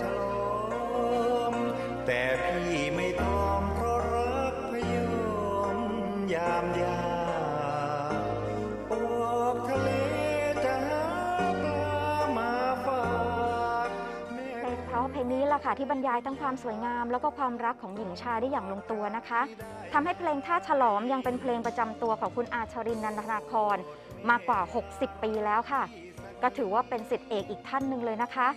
ฉลมแต่พี่ไม่ต้องเพราะรักพยมยามยาออกทะเลจะหาปลามาฝากเพลงเพราะเพลงนี้ล่ะค่ะที่บรรยายทั้งความสวยงาม แล้วก็ความรักของหญิงชายได้อย่างลงตัวนะคะทำให้เพลงท่าฉลอมยังเป็นเพลงประจำตัวของคุณอาชรินนันทนาครมากว่า 60 ปีแล้วค่ะ ก็ถือว่าเป็นสิทธิเอกอีกท่านหนึ่งเลยนะคะ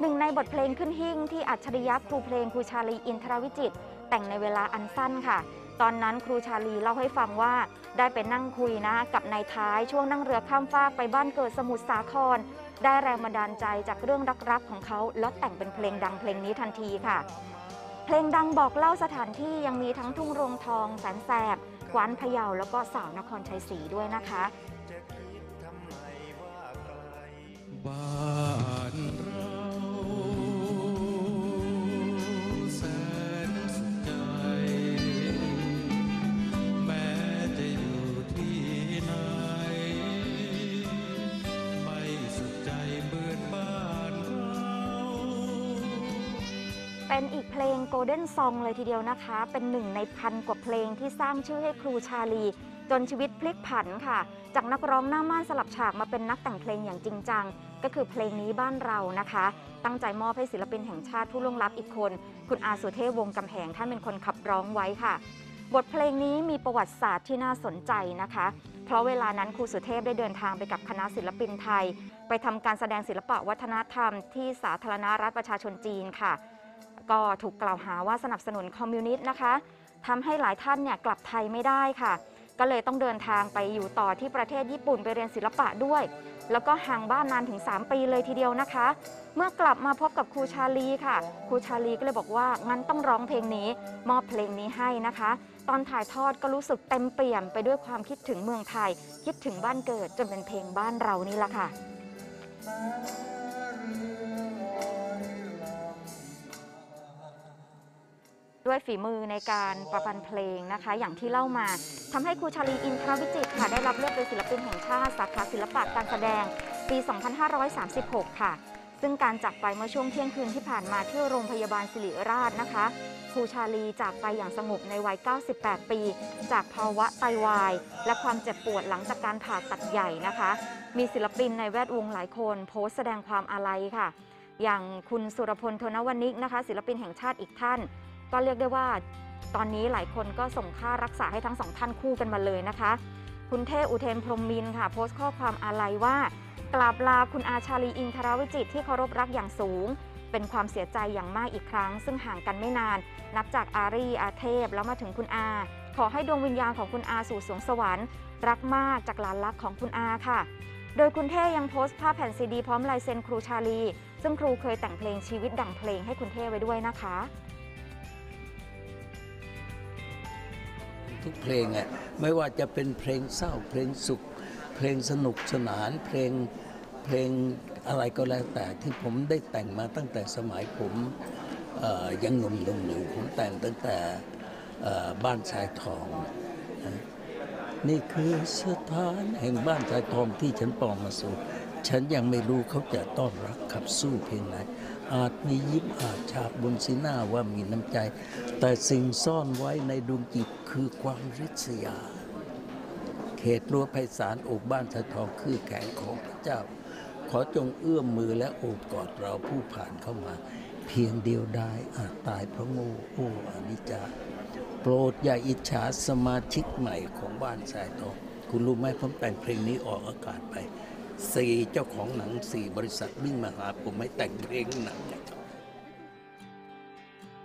หนึ่งในบทเพลงขึ้นหิ่งที่อัจฉริยะครูเพลงครูชาลีอินทรวิจิต แต่งในเวลาอันสั้นค่ะ ตอนนั้นครูชาลีเล่าให้ฟังว่าได้ไปนั่งคุยนะกับนายท้ายช่วงนั่งเรือข้ามฟากไปบ้านเกิดสมุทรสาคร ได้แรงบันดาลใจจากเรื่องรักๆของเขาแล้วแต่งเป็นเพลงดังเพลงนี้ทันทีค่ะ เพลงดังบอกเล่าสถานที่ยังมีทั้งทุ่งโรงทองแสนแสบกวานพะเยาแล้วก็สาวนครชัยศรีด้วยนะคะ เป็นอีกเพลงโกลเด้นซองเลยทีเดียวนะคะ เป็นหนึ่งในพันกว่าเพลงที่สร้างชื่อให้ครูชาลี จนชีวิตพลิกผันค่ะ จากนักร้องหน้าม่านสลับฉากมาเป็นนักแต่งเพลงอย่างจริงจัง ก็คือเพลงนี้บ้านเรานะคะ ตั้งใจมอบให้ศิลปินแห่งชาติผู้ล่วงลับอีกคน คุณอาสุเทพวงกำแหงท่านเป็นคนขับร้องไว้ค่ะ บทเพลงนี้มีประวัติศาสตร์ที่น่าสนใจนะคะ เพราะเวลานั้นครูสุเทพได้เดินทางไปกับคณะศิลปินไทย ไปทำการแสดงศิลปะวัฒนธรรม ที่สาธารณรัฐประชาชนจีนค่ะ ก็ถูกกล่าวหาว่าสนับสนุนคอมมิวนิสต์นะคะทำให้หลายท่านเนี่ยกลับไทยไม่ได้ค่ะ ก็เลยต้องเดินทางไปอยู่ต่อที่ประเทศญี่ปุ่นไปเรียนศิลปะด้วย แล้วก็ห่างบ้านนานถึง 3 ปีเลยทีเดียวนะคะ เมื่อกลับมาพบกับครูชาลีค่ะ ครูชาลีก็เลยบอกว่างั้นต้องร้องเพลงนี้ มอบเพลงนี้ให้นะคะ ตอนถ่ายทอดก็รู้สึกเต็มเปี่ยมไปด้วยความคิดถึงเมืองไทย คิดถึงบ้านเกิดจนเป็นเพลงบ้านเรานี่ละค่ะ ด้วยฝีมือในการประพันธ์เพลงนะคะ อย่างที่เล่ามาทำให้ครูชาลีอินทรวิจิตรค่ะได้รับเลือกเป็นศิลปินแห่งชาติสาขาศิลปะการแสดงปี 2536 ค่ะ ซึ่งการจากไปเมื่อช่วงเที่ยงคืนที่ผ่านมาที่โรงพยาบาลศิริราชนะคะครูชาลีจากไปอย่างสงบในวัย 98 ปี จากภาวะไตวาย และความเจ็บปวดหลังจากการผ่าตัดใหญ่นะคะ มีศิลปินในแวดวงหลายคนโพสต์แสดงความอาลัยค่ะ อย่างคุณสุรพลโทนวนิกนะคะ ศิลปินแห่งชาติอีกท่าน ก็เรียกได้ว่า ตอนนี้หลายคนก็ส่งค่ารักษาให้ทั้งสองท่านคู่กันมาเลยนะคะ คุณเทอุเทนพรมมินค่ะ โพสต์ข้อความอาลัยว่ากราบลาคุณอาชาลีอินทรวิจิตที่เคารพรักอย่างสูง เป็นความเสียใจอย่างมากอีกครั้ง ซึ่งห่างกันไม่นาน นับจากอารีอาเทพแล้วมาถึงคุณอา ขอให้ดวงวิญญาณของคุณอาสู่สวงสวรรค์ รักมากจากหลานรักของคุณอาค่ะ โดยคุณเท่ยังโพสต์ภาพแผ่นซีดีพร้อมลายเซ็นครูชาลี ซึ่งครูเคยแต่งเพลงชีวิตดั่งเพลงให้คุณเท่ไว้ด้วยนะคะ ทุกเพลงอะไม่ว่าจะเป็นเพลงเศร้าเพลงสุข เพลงสนุกสนานเพลงเพลงอะไรก็แล้วแต่ที่ผมได้แต่งมาตั้งแต่สมัยผมยังหนุ่มๆอยู่ผมแต่งตั้งแต่บ้านชายทองนะนี่คือสถานแห่งบ้านชายทองที่ฉันปองมาสู่ ฉันยังไม่รู้เขาจะต้อนรับขับสู้เพียงไหน อาจมียิ้มอาจฉาบบนสีหน้าว่ามีน้ำใจ แต่สิ่งซ่อนไว้ในดวงจิตคือความริษยา เขตรั้วไพศาลโอบบ้านชายทองคือแขนของพระเจ้า ขอจงเอื้อมมือและโอบกอดเราผู้ผ่านเข้ามา เพียงเดียวดายอาจตายเพราะโง่โอ้อนิจจาโปรดอย่าอิจฉาสมาชิกใหม่ของบ้านชายทองคุณรู้ไหมผมแต่งเพลงนี้ออกอากาศไป สี่เจ้าของหนังสี่บริษัทวิ่งมาหาผมให้แต่งเพลงหนัง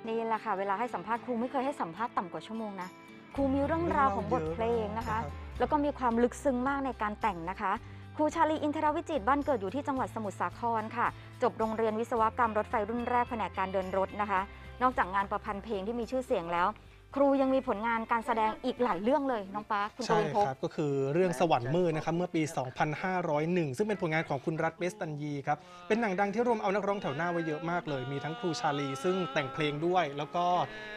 นี่แหละค่ะ เวลาให้สัมภาษณ์ครูไม่เคยให้สัมภาษณ์ต่ำกว่าชั่วโมงนะครูมีเรื่องราวของบทเพลงนะคะ แล้วก็มีความลึกซึ้งมากในการแต่งนะคะ ครูชาลีอินทรวิจิตรบ้านเกิดอยู่ที่จังหวัดสมุทรสาครค่ะ จบโรงเรียนวิศวกรรมรถไฟรุ่นแรกแผนกการเดินรถนะคะ นอกจากงานประพันธ์เพลงที่มีชื่อเสียงแล้ว ครูยังมีผลงานการแสดงอีกหลายเรื่องเลยน้องปาร์คคุณกใช่วินพคบรับ ก็คือเรื่องสวรรค์มืดนะครับ เมื่อปี 2501 ซึ่งเป็นผลงานของคุณรัฐเบสตันยีครับ เป็นหนังดังที่รวมเอานักร้องแถวหน้าไว้เยอะมากเลย มีทั้งครูชาลี ซึ่งแต่งเพลงด้วย แล้วก็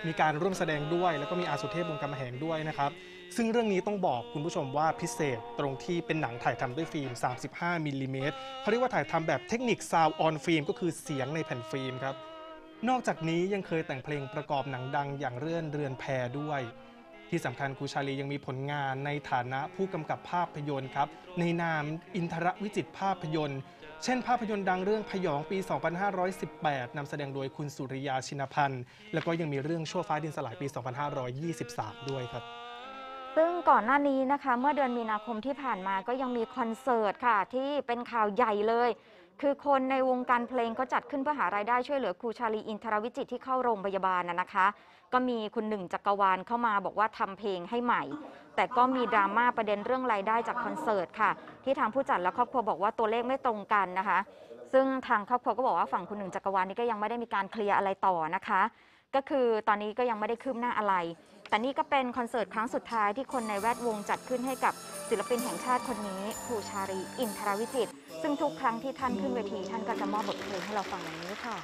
มีการร่วมแสดงด้วย แล้วก็มีอาสุเทพวงศ์กำแหงด้วยนะครับ ซึ่งเรื่องนี้ต้องบอกคุณผู้ชมว่าพิเศษตรงที่เป็นหนังถ่ายทำด้วยฟิล์ม 35มิลลิเมตรเขาเรียกว่าถ่ายทำแบบเทคนิค sound on film ก็คือเสียงในแผ่นฟิล์มครับ นอกจากนี้ยังเคยแต่งเพลงประกอบหนังดังอย่างเรื่องเรือนแพด้วย ที่สำคัญครูชาลียังมีผลงานในฐานะผู้กำกับภาพยนตร์ครับ ในนามอินทรวิจิตรภาพยนตร์ เช่น ภาพยนตร์ดังเรื่องพยองปี 2518 นำแสดงโดยคุณสุริยาชินพันธ์ แล้วก็ยังมีเรื่องชั่วฟ้าดินสลายปี 2523 ด้วยครับซึ่งก่อนหน้านี้นะคะ เมื่อเดือนมีนาคมที่ผ่านมาก็ยังมีคอนเสิร์ตค่ะ ที่เป็นข่าวใหญ่เลย คือคนในวงการเพลงเขาจัดขึ้นเพื่อหารายได้ช่วยเหลือครูชาลีอินทรวิจิตที่เข้าโรงพยาบาลนะนะคะ ก็มีคุณหนึ่งจักรวาลเข้ามาบอกว่าทำเพลงให้ใหม่ แต่ก็มีดราม่าประเด็นเรื่องรายได้จากคอนเสิร์ตค่ะ ที่ทางผู้จัดและครอบครัวบอกว่าตัวเลขไม่ตรงกันนะคะ ซึ่งทางครอบครัวก็บอกว่าฝั่งคุณหนึ่งจักรวาลนี่ก็ยังไม่ได้มีการเคลียร์อะไรต่อนะคะ ก็คือตอนนี้ก็ยังไม่ได้คืบหน้าอะไร แต่นี่ก็เป็นคอนเสิร์ตครั้งสุดท้ายที่คนในแวดวงจัดขึ้นให้กับศิลปินแห่งชาติคนนี้ครูชารีอินทรวิจิตรซึ่งทุกครั้งที่ท่านขึ้นเวทีท่านก็จะมอบบทเพลงให้เราฟังอย่างนี้ค่ะ